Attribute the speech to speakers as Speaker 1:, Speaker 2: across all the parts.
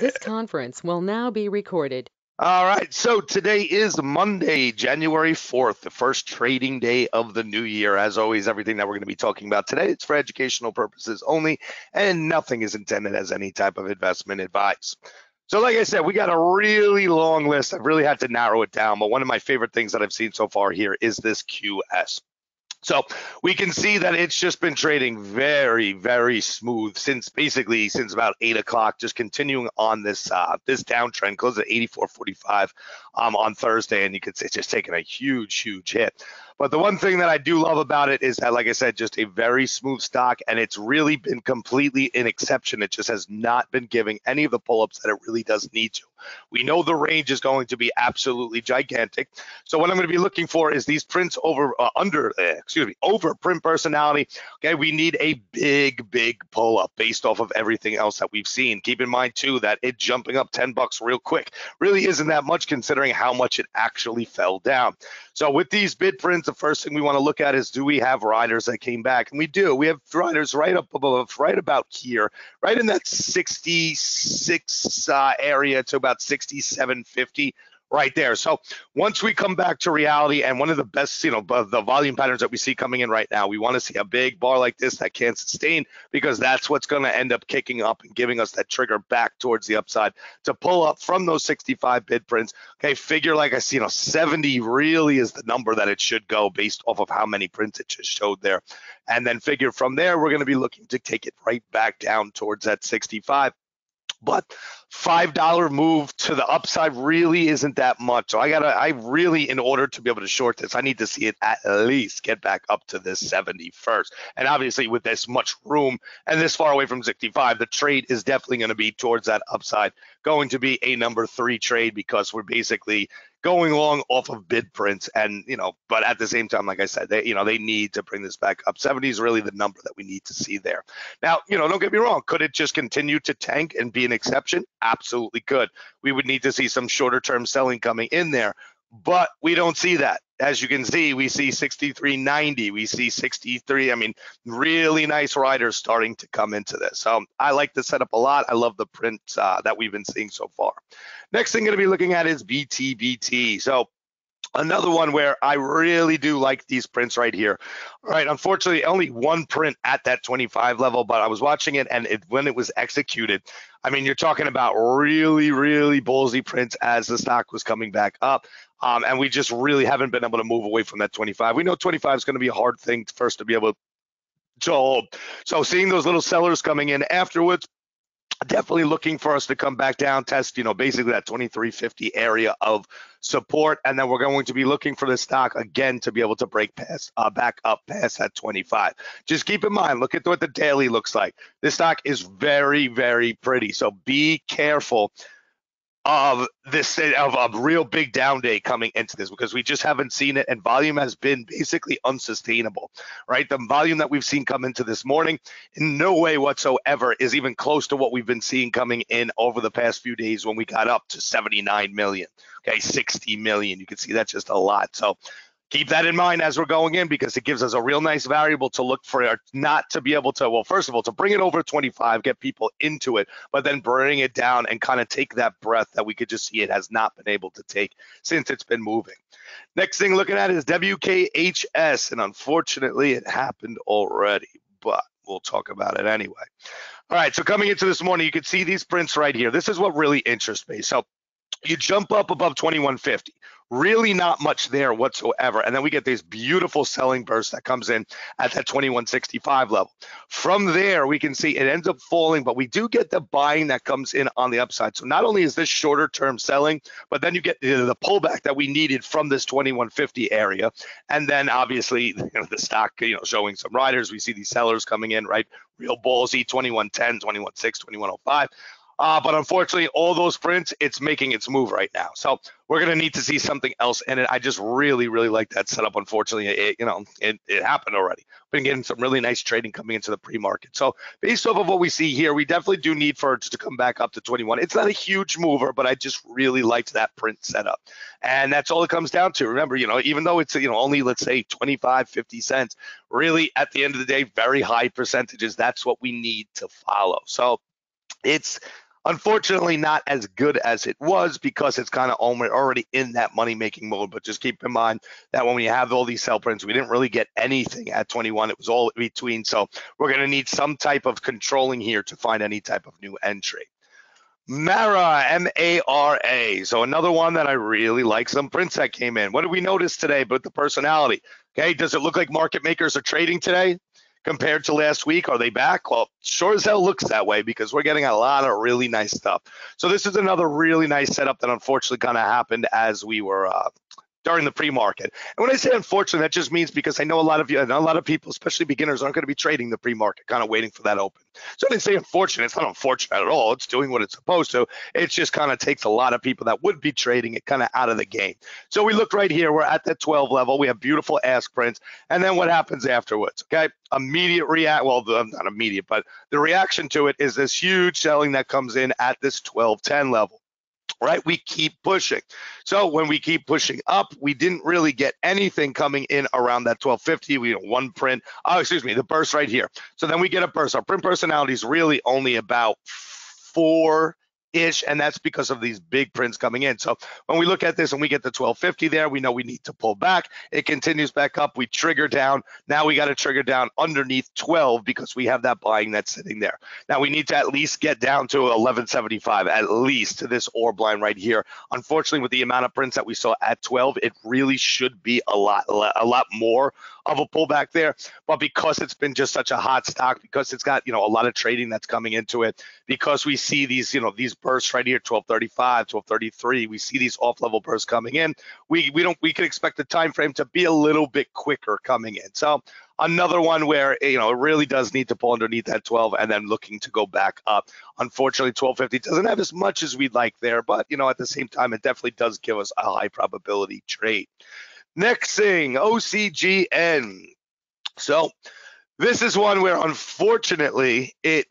Speaker 1: This conference will now be recorded.
Speaker 2: All right, so today is Monday, January 4th, the first trading day of the new year. As always, everything that we're going to be talking about today, it's for educational purposes only, and nothing is intended as any type of investment advice. So, like I said, we got a really long list. I've really had to narrow it down, but one of my favorite things that I've seen so far here is this QS. So we can see that it's just been trading very, very smooth since basically since about eight o'clock, just continuing on this uh, this downtrend, closed at 84.45 um, on Thursday, and you can see it's just taking a huge, huge hit. But the one thing that I do love about it is that, like I said, just a very smooth stock, and it's really been completely an exception. It just has not been giving any of the pull-ups that it really does need to. We know the range is going to be absolutely gigantic. So what I'm going to be looking for is these prints over uh, under, uh, excuse me, over print personality. Okay, we need a big, big pull-up based off of everything else that we've seen. Keep in mind too that it jumping up 10 bucks real quick really isn't that much considering how much it actually fell down. So with these bid prints, the first thing we want to look at is do we have riders that came back? And we do. We have riders right up above, right about here, right in that 66 uh, area to about 6750 right there. So once we come back to reality and one of the best, you know, the volume patterns that we see coming in right now, we want to see a big bar like this that can't sustain because that's what's going to end up kicking up and giving us that trigger back towards the upside to pull up from those 65 bid prints. Okay, figure like I see, you know, 70 really is the number that it should go based off of how many prints it just showed there. And then figure from there, we're going to be looking to take it right back down towards that 65 but five dollar move to the upside really isn't that much. So I gotta, I really, in order to be able to short this, I need to see it at least get back up to this 71st. And obviously, with this much room and this far away from 65, the trade is definitely going to be towards that upside, going to be a number three trade because we're basically going along off of bid prints and you know but at the same time like i said they you know they need to bring this back up. 70 is really the number that we need to see there. Now you know don't get me wrong. Could it just continue to tank and be an exception? Absolutely could. We would need to see some shorter term selling coming in there but we don't see that. As you can see, we see 63.90, we see 63. I mean, really nice riders starting to come into this. So I like the setup a lot. I love the print uh, that we've been seeing so far. Next thing going to be looking at is BTBT. So Another one where I really do like these prints right here. All right, unfortunately, only one print at that 25 level, but I was watching it and it, when it was executed, I mean, you're talking about really, really ballsy prints as the stock was coming back up. Um, and we just really haven't been able to move away from that 25. We know 25 is going to be a hard thing first to be able to hold. So seeing those little sellers coming in afterwards, definitely looking for us to come back down, test, you know, basically that 2350 area of support. And then we're going to be looking for the stock again to be able to break past, uh, back up past that 25. Just keep in mind, look at what the daily looks like. This stock is very, very pretty. So be careful of this of a real big down day coming into this because we just haven't seen it and volume has been basically unsustainable right? The volume that we've seen come into this morning in no way whatsoever is even close to what we've been seeing coming in over the past few days when we got up to 79 million okay? 60 million. You can see that's just a lot. So keep that in mind as we're going in because it gives us a real nice variable to look for not to be able to well first of all to bring it over 25 get people into it but then bring it down and kind of take that breath that we could just see it has not been able to take since it's been moving. Next thing looking at is wkhs and unfortunately it happened already but we'll talk about it anyway. All right so coming into this morning you can see these prints right here. This is what really interests me. So you jump up above 2150 really not much there whatsoever. And then we get this beautiful selling burst that comes in at that 2165 level. From there we can see it ends up falling but we do get the buying that comes in on the upside. So not only is this shorter term selling but then you get the pullback that we needed from this 2150 area. And then obviously you know, the stock you know showing some riders. We see these sellers coming in right? Real ballsy 2110 2106 2105 uh, but unfortunately, all those prints, it's making its move right now. So we're going to need to see something else in it. I just really, really like that setup. Unfortunately, it, you know, it, it happened already. Been getting some really nice trading coming into the pre-market. So based off of what we see here, we definitely do need for it to come back up to 21. It's not a huge mover, but I just really liked that print setup. And that's all it comes down to. Remember, you know, even though it's, you know, only let's say 25, 50 cents, really at the end of the day, very high percentages. That's what we need to follow. So it's Unfortunately, not as good as it was because it's kind of already in that money making mode. But just keep in mind that when we have all these sell prints, we didn't really get anything at 21. It was all between. So we're going to need some type of controlling here to find any type of new entry. Mara, M A R A. So another one that I really like. Some prints that came in. What did we notice today? But the personality. Okay, does it look like market makers are trading today compared to last week? Are they back? Well, sure as hell looks that way because we're getting a lot of really nice stuff. So this is another really nice setup that unfortunately kind of happened as we were uh, during the pre-market. And when I say unfortunate, that just means because I know a lot of you, a lot of people, especially beginners, aren't going to be trading the pre-market, kind of waiting for that open. So I didn't say unfortunate. It's not unfortunate at all. It's doing what it's supposed to. It just kind of takes a lot of people that would be trading it kind of out of the game. So we look right here. We're at that 12 level. We have beautiful ask prints. And then what happens afterwards? Okay. Immediate react. Well, the, not immediate, but the reaction to it is this huge selling that comes in at this 1210 level right? We keep pushing. So when we keep pushing up, we didn't really get anything coming in around that 1250. We had one print. Oh, excuse me, the burst right here. So then we get a burst. Our print personality is really only about four ish, and that's because of these big prints coming in. So when we look at this and we get the 1250 there, we know we need to pull back. It continues back up. We trigger down. Now we got to trigger down underneath 12 because we have that buying that's sitting there. Now we need to at least get down to 1175, at least to this orb line right here. Unfortunately, with the amount of prints that we saw at 12, it really should be a lot, a lot more of a pullback there. But because it's been just such a hot stock, because it's got you know a lot of trading that's coming into it, because we see these you know these bursts right here, 1235, 1233, we see these off-level bursts coming in. We we don't we can expect the time frame to be a little bit quicker coming in. So another one where eh, you know it really does need to pull underneath that 12 and then looking to go back up. Unfortunately, 1250 doesn't have as much as we'd like there, but you know at the same time it definitely does give us a high probability trade. Next thing, OCGN. So this is one where unfortunately it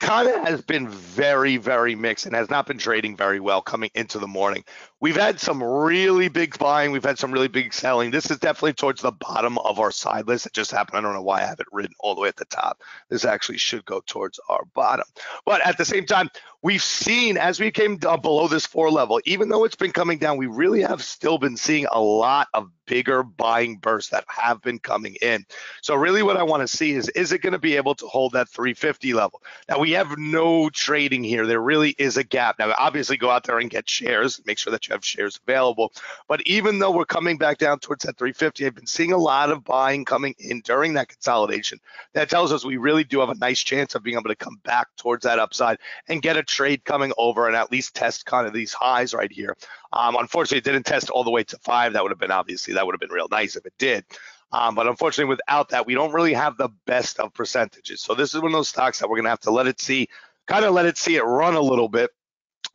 Speaker 2: kind of has been very, very mixed and has not been trading very well coming into the morning. We've had some really big buying. We've had some really big selling. This is definitely towards the bottom of our side list. It just happened. I don't know why I have it written all the way at the top. This actually should go towards our bottom. But at the same time, we've seen as we came down below this four level, even though it's been coming down, we really have still been seeing a lot of bigger buying bursts that have been coming in. So really what I want to see is, is it going to be able to hold that 350 level? Now we have no trading here. There really is a gap. Now obviously go out there and get shares, make sure that you have shares available. But even though we're coming back down towards that 350, I've been seeing a lot of buying coming in during that consolidation. That tells us we really do have a nice chance of being able to come back towards that upside and get a trade coming over and at least test kind of these highs right here. Um, unfortunately, it didn't test all the way to five. That would have been obviously that would have been real nice if it did. Um, but unfortunately, without that, we don't really have the best of percentages. So this is one of those stocks that we're going to have to let it see, kind of let it see it run a little bit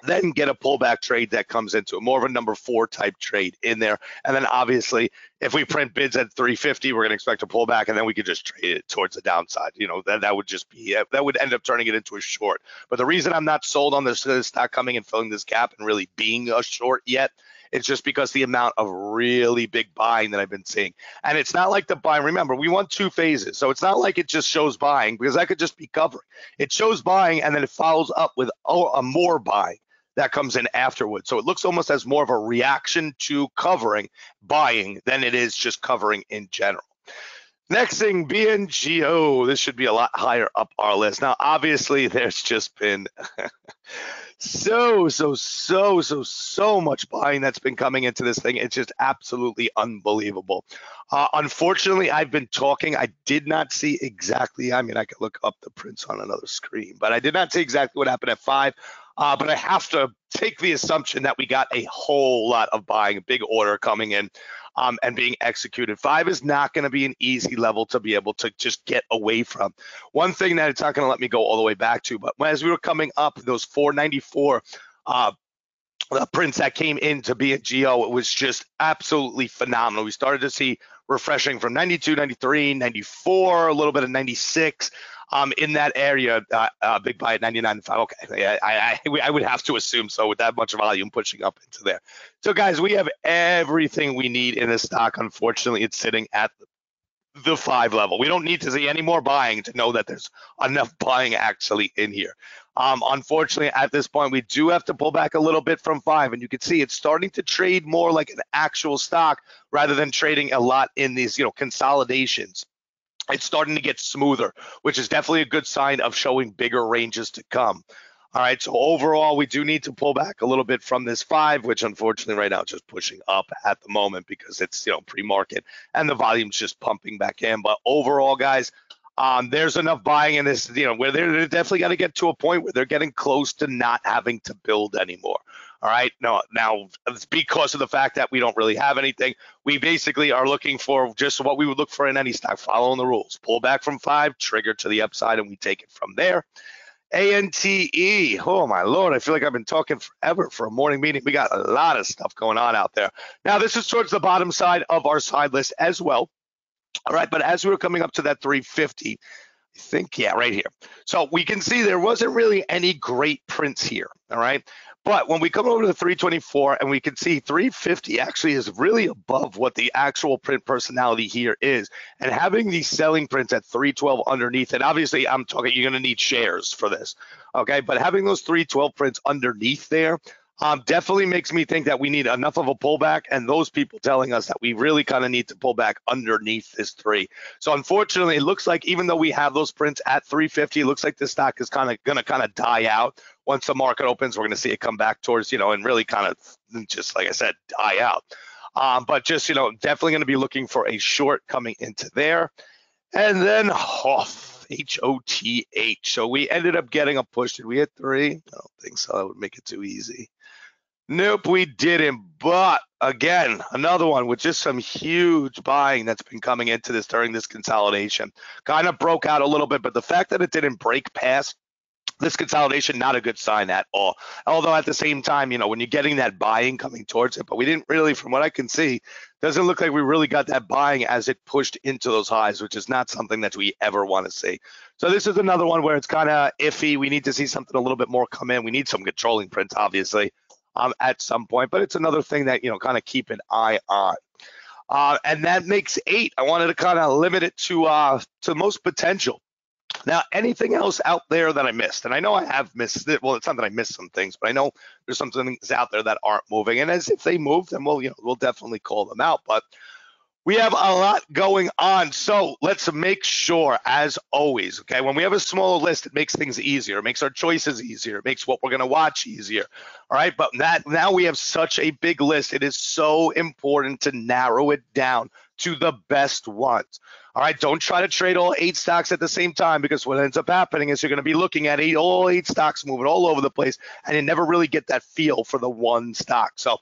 Speaker 2: then get a pullback trade that comes into it, more of a number four type trade in there. And then obviously, if we print bids at 350, we're going to expect a pullback, and then we could just trade it towards the downside. You know, that, that would just be uh, that would end up turning it into a short. But the reason I'm not sold on this, this stock coming and filling this gap and really being a short yet it's just because the amount of really big buying that I've been seeing. And it's not like the buying. Remember, we want two phases. So it's not like it just shows buying because that could just be covering. It shows buying and then it follows up with oh, a more buying that comes in afterwards. So it looks almost as more of a reaction to covering buying than it is just covering in general. Next thing, BNGO. This should be a lot higher up our list. Now, obviously, there's just been so, so, so, so, so much buying that's been coming into this thing. It's just absolutely unbelievable. Uh, unfortunately, I've been talking. I did not see exactly. I mean, I could look up the prints on another screen, but I did not see exactly what happened at five. Uh, but I have to take the assumption that we got a whole lot of buying, a big order coming in um, and being executed. Five is not going to be an easy level to be able to just get away from. One thing that it's not going to let me go all the way back to, but as we were coming up, those 494 uh, the prints that came into BNGO, it was just absolutely phenomenal. We started to see refreshing from 92, 93, 94, a little bit of 96 um, in that area, uh, uh, big buy at 99.5. Okay, I, I, I would have to assume so with that much volume pushing up into there. So guys, we have everything we need in this stock. Unfortunately, it's sitting at the five level. We don't need to see any more buying to know that there's enough buying actually in here. Um, unfortunately, at this point, we do have to pull back a little bit from five, and you can see it's starting to trade more like an actual stock rather than trading a lot in these, you know, consolidations. It's starting to get smoother, which is definitely a good sign of showing bigger ranges to come. All right, so overall, we do need to pull back a little bit from this five, which unfortunately right now just pushing up at the moment because it's you know pre-market and the volume's just pumping back in. But overall, guys, um, there's enough buying in this, you know, where they're, they're definitely got to get to a point where they're getting close to not having to build anymore. All right. No, now because of the fact that we don't really have anything. We basically are looking for just what we would look for in any stock, following the rules. Pull back from five, trigger to the upside, and we take it from there. ANTE. Oh my lord, I feel like I've been talking forever for a morning meeting. We got a lot of stuff going on out there. Now, this is towards the bottom side of our side list as well. All right, but as we were coming up to that 350, I think, yeah, right here. So we can see there wasn't really any great prints here. All right. But when we come over to the 324 and we can see 350 actually is really above what the actual print personality here is. And having these selling prints at 312 underneath, and obviously I'm talking, you're going to need shares for this. Okay. But having those 312 prints underneath there, um, definitely makes me think that we need enough of a pullback and those people telling us that we really kind of need to pull back underneath this three. So unfortunately, it looks like even though we have those prints at 350, it looks like the stock is kind of going to kind of die out. Once the market opens, we're going to see it come back towards, you know, and really kind of just like I said, die out. Um, but just, you know, definitely going to be looking for a short coming into there. And then Hoth, H O T H. So we ended up getting a push. Did we hit three? I don't think so. That would make it too easy. Nope, we didn't. But again, another one with just some huge buying that's been coming into this during this consolidation. Kind of broke out a little bit, but the fact that it didn't break past this consolidation not a good sign at all. Although at the same time you know when you're getting that buying coming towards it but we didn't really from what i can see doesn't look like we really got that buying as it pushed into those highs which is not something that we ever want to see. So this is another one where it's kind of iffy. We need to see something a little bit more come in. We need some controlling prints obviously um, at some point, but it's another thing that, you know, kind of keep an eye on. Uh, and that makes eight. I wanted to kind of limit it to uh, to most potential. Now, anything else out there that I missed? And I know I have missed it. Well, it's not that I missed some things, but I know there's some things out there that aren't moving. And as if they move, then we'll, you know, we'll definitely call them out. But we have a lot going on. So let's make sure, as always, okay, when we have a smaller list, it makes things easier. It makes our choices easier. It makes what we're going to watch easier. All right. But that now we have such a big list. It is so important to narrow it down to the best ones. All right. Don't try to trade all eight stocks at the same time because what ends up happening is you're going to be looking at eight, all eight stocks moving all over the place and you never really get that feel for the one stock. So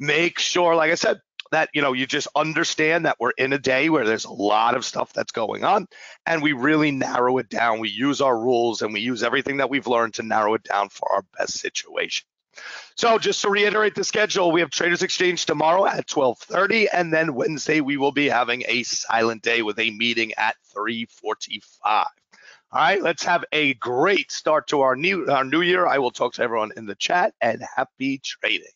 Speaker 2: make sure, like I said, that you know you just understand that we're in a day where there's a lot of stuff that's going on and we really narrow it down. We use our rules and we use everything that we've learned to narrow it down for our best situation. So just to reiterate the schedule we have traders exchange tomorrow at 12:30 and then wednesday we will be having a silent day with a meeting at 3:45 all right let's have a great start to our new our new year. I will talk to everyone in the chat and happy trading